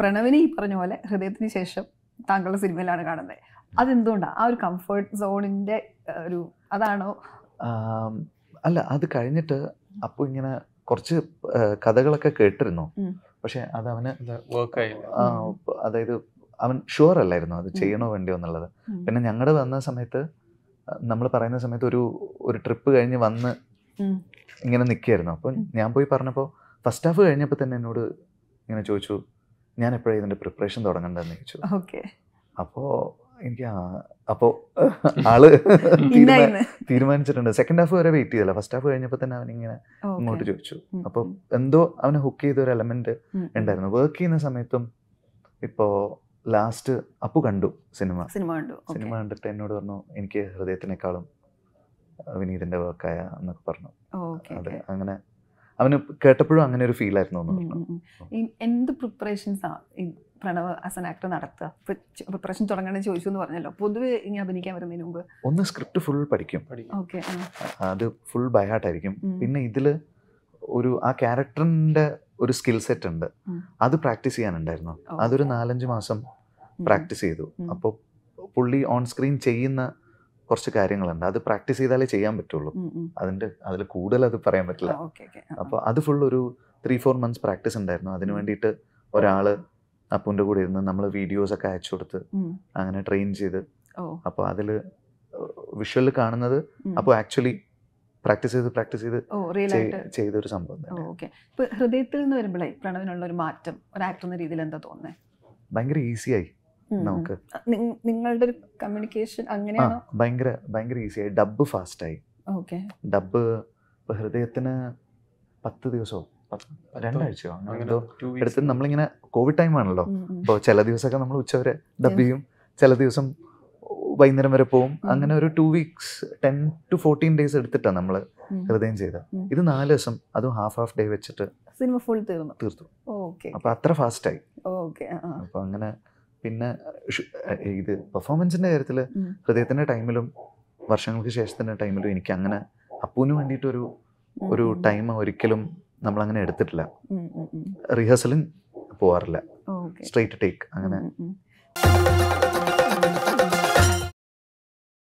പ്രണവിനെ ഈ പറഞ്ഞ പോലെ ഹൃദയത്തിന് ശേഷം താങ്കളുടെ സിനിമയിലാണ് കാണുന്നത്. അതെന്തുകൊണ്ടാണ് ആ ഒരു കംഫർട്ട് സോണിന്റെ ഒരു അതാണോ? അല്ല അത് കഴിഞ്ഞിട്ട് അപ്പോൾ ഇങ്ങനെ കുറച്ച് കഥകളൊക്കെ കേട്ടിരുന്നു. പക്ഷേ അത് അവന് അതായത് അവൻ ഷുവർ അല്ലായിരുന്നു അത് ചെയ്യണോ വേണ്ടിയോ എന്നുള്ളത്. പിന്നെ ഞങ്ങളുടെ വന്ന സമയത്ത് നമ്മൾ പറയുന്ന സമയത്ത് ഒരു ഒരു ട്രിപ്പ് കഴിഞ്ഞ് വന്ന് ഇങ്ങനെ നിൽക്കുകയായിരുന്നു അപ്പം ഞാൻ പോയി പറഞ്ഞപ്പോൾ ഫസ്റ്റ് ഹാഫ് കഴിഞ്ഞപ്പോൾ തന്നെ എന്നോട് ഇങ്ങനെ ചോദിച്ചു ഞാൻ എപ്പോഴും ഇതിന്റെ പ്രിപ്പറേഷൻ തുടങ്ങണ്ടെന്ന് ചോദിച്ചു. ഓക്കെ അപ്പോൾ എനിക്ക് അപ്പോൾ ആൾ തീരുമാനിച്ചിട്ടുണ്ട്. സെക്കൻഡ് ഹാഫ് വരെ വെയിറ്റ് ചെയ്തില്ല ഫസ്റ്റ് ഹാഫ് കഴിഞ്ഞപ്പോൾ തന്നെ അവൻ ഇങ്ങനെ ഇങ്ങോട്ട് ചോദിച്ചു. അപ്പോൾ എന്തോ അവനെ ഹുക്ക് ചെയ്ത ഒരു എലമെന്റ്. ഉണ്ടായിരുന്നു. വർക്ക് ചെയ്യുന്ന സമയത്തും ഇപ്പോൾ ലാസ്റ്റ് അപ്പു കണ്ടു സിനിമ. സിനിമ കണ്ടു. സിനിമ കണ്ടിട്ട് എന്നോട് പറഞ്ഞു എനിക്ക് ഹൃദയത്തിനേക്കാളും വിനീതിന്റെ വർക്കായ എന്നൊക്കെ പറഞ്ഞു. അതെ അങ്ങനെ അവന് കേട്ടപ്പോഴും അങ്ങനെ ഒരു ഫീൽ ആയിരുന്നു എന്ത് പ്രിപ്പറേഷൻസ് ആണ് പ്രണവ് ആസ് ആൻ ആക്ടർ നടത്തുക? പ്രിപ്പറേഷൻ തുടങ്ങണമെന്ന് ചോദിച്ചു എന്ന് പറഞ്ഞല്ലോ. പൊതുവെ ഇനി അഭിനയിക്കാൻ വരുന്നതിന് മുമ്പ്. ഒന്ന് സ്ക്രിപ്റ്റ് ഫുൾ പഠിക്കും. അത് ഫുൾ ബൈഹാർട്ടായിരിക്കും ഉം. പിന്നെ ഇതിൽ ഒരു ആ ക്യാരക്ടറിന്റെ ഒരു സ്കിൽ സെറ്റ് ഉണ്ട്. അത് പ്രാക്ടീസ് ചെയ്യാനുണ്ടായിരുന്നു. അതൊരു നാലഞ്ച് മാസം പ്രാക്ടീസ് ചെയ്തു. അപ്പോൾ പുള്ളി ഓൺ സ്ക്രീൻ ചെയ്യുന്ന കുറച്ച് കാര്യങ്ങളുണ്ട്. അത് പ്രാക്ടീസ് ചെയ്താലേ ചെയ്യാൻ പറ്റുള്ളൂ. അതിന്റെ അതിൽ കൂടുതൽ അത് പറയാൻ പറ്റില്ല. അപ്പൊ അപ്പോൾ അത് ഫുൾ ഒരു ത്രീ ഫോർ മന്ത്സ് പ്രാക്ടീസ് ഉണ്ടായിരുന്നു. അതിന് വേണ്ടിയിട്ട് ഒരാൾ അപ്പുന്റെ കൂടെ ഇരുന്ന് നമ്മൾ വീഡിയോസ് ഒക്കെ അയച്ചു കൊടുത്ത് അങ്ങനെ ട്രെയിൻ ചെയ്ത് അപ്പൊ അപ്പോൾ അതിൽ വിഷ്വലിൽ കാണുന്നത് അപ്പൊ അപ്പോൾ ആക്ച്വലി പ്രാക്ടീസ് ചെയ്ത് പ്രാക്ടീസ് ചെയ്ത് ചെയ്ത ഒരു സംഭവം ഓക്കെ. ഹൃദയത്തിൽ നിന്ന് വരുമ്പോഴേ പ്രണവിനുള്ള ഒരു മാറ്റം ഒരു ആക്ടർ എന്ന രീതിയിൽ എന്താ തോന്നുന്നത് ഭയങ്കര ഈസിയായി നമുക്ക്. നിങ്ങളുടെ ഒരു കമ്മ്യൂണിക്കേഷൻ അങ്ങനെയാണോ? ഭയങ്കര ഭയങ്കര ഈസിയായി ഡബ് ഫാസ്റ്റായി ഓക്കെ. ഡബ്ബ് ഇപ്പൊ ഹൃദയത്തിന് പത്ത് ദിവസമോ പത്ത് രണ്ടാഴ്ചയോ അങ്ങനെ എടുത്തിട്ട് നമ്മളിങ്ങനെ കോവിഡ് ടൈം ആണല്ലോ. അപ്പോൾ ചില ദിവസമൊക്കെ നമ്മൾ ഉച്ചവരെ ഡബ് ചെയ്യും. ചില ദിവസം വൈകുന്നേരം വരെ പോവും. അങ്ങനെ ഒരു two weeks ten to fourteen days എടുത്തിട്ടാണ് നമ്മൾ ഹൃദയം ചെയ്തത് ഇത് നാല് ദിവസം അതും ഹാഫ് ഹാഫ് ഡേ വെച്ചിട്ട് സിനിമ ഫുൾ തീർന്നു. തീർത്തു. ഓക്കെ. അപ്പൊ അത്ര ഫാസ്റ്റായി ഓക്കെ അപ്പൊ അങ്ങനെ പിന്നെ ഇത് പെർഫോമൻസിന്റെ കാര്യത്തിൽ ഹൃദയത്തിന്റെ ടൈമിലും വർഷങ്ങൾക്ക് ശേഷത്തിന്റെ ടൈമിലും എനിക്ക് അങ്ങനെ അപ്പൂന് വേണ്ടിയിട്ട് ഒരു ഒരു ടൈം ഒരിക്കലും നമ്മൾ അങ്ങനെ എടുത്തിട്ടില്ല റിഹേഴ്സലും പോവാറില്ല. സ്ട്രേറ്റ് ടേക്ക് അങ്ങനെ.